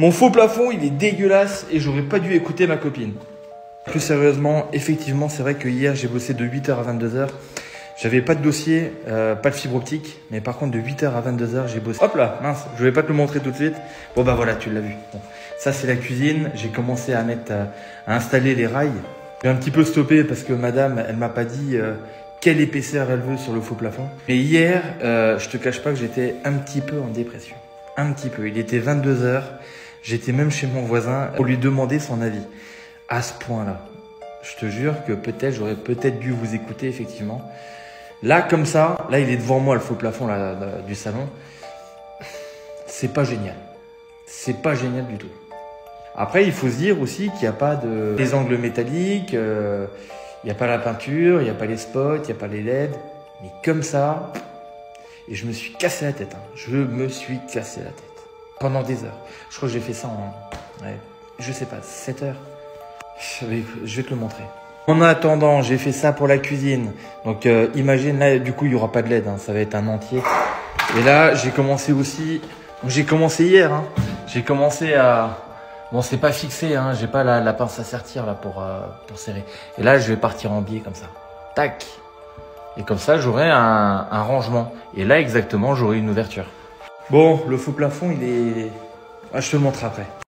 Mon faux plafond, il est dégueulasse et j'aurais pas dû écouter ma copine. Plus sérieusement, effectivement, c'est vrai que hier, j'ai bossé de 8h à 22h. J'avais pas de dossier, euh, pas de fibre optique, mais par contre de 8h à 22h, j'ai bossé. Hop là, mince, je vais pas te le montrer tout de suite. Bon bah voilà, tu l'as vu. Bon. Ça c'est la cuisine, j'ai commencé à mettre, euh, à installer les rails. J'ai un petit peu stoppé parce que madame, elle m'a pas dit euh, quelle épaisseur elle veut sur le faux plafond. Mais hier, je te cache pas que j'étais un petit peu en dépression. Un petit peu. Il était 22h, j'étais même chez mon voisin pour lui demander son avis. À ce point-là. Je te jure que peut-être, j'aurais peut-être dû vous écouter effectivement. Là, comme ça, là, il est devant moi, le faux plafond du salon. C'est pas génial. C'est pas génial du tout. Après, il faut se dire aussi qu'il n'y a pas de angles métalliques, euh, il n'y a pas la peinture, il n'y a pas les spots, il n'y a pas les LED. Mais comme ça, et je me suis cassé la tête. Hein. Je me suis cassé la tête. Pendant des heures. Je crois que j'ai fait ça en, ouais, je sais pas, 7 heures. Je vais, te le montrer. En attendant, j'ai fait ça pour la cuisine. Donc euh, imagine là, du coup, il y aura pas de LED, hein, ça va être un entier. Et là, j'ai commencé aussi. J'ai commencé hier. Hein. J'ai commencé à. Bon, c'est pas fixé. Hein. J'ai pas la, pince à sertir là pour euh, pour serrer. Et là, je vais partir en biais comme ça. Tac. Et comme ça, j'aurai un rangement. Et là, exactement, j'aurai une ouverture. Bon, le faux plafond, il est. Ah, je te le montre après.